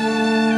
Música